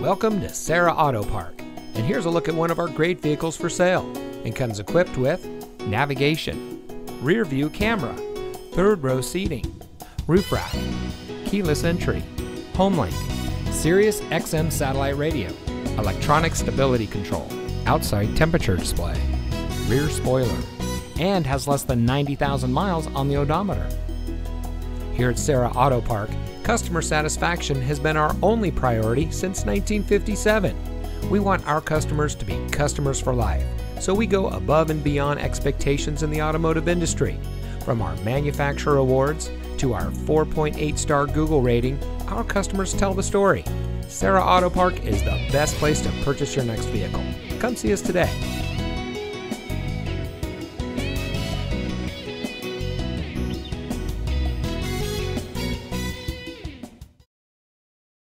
Welcome to Serra Auto Park, and here's a look at one of our great vehicles for sale. It comes equipped with navigation, rear view camera, third row seating, roof rack, keyless entry, HomeLink, Sirius XM satellite radio, electronic stability control, outside temperature display, rear spoiler, and has less than 90,000 miles on the odometer. Here at Serra Auto Park, customer satisfaction has been our only priority since 1957. We want our customers to be customers for life, so we go above and beyond expectations in the automotive industry. From our manufacturer awards to our 4.8 star Google rating, our customers tell the story. Serra Auto Park is the best place to purchase your next vehicle. Come see us today.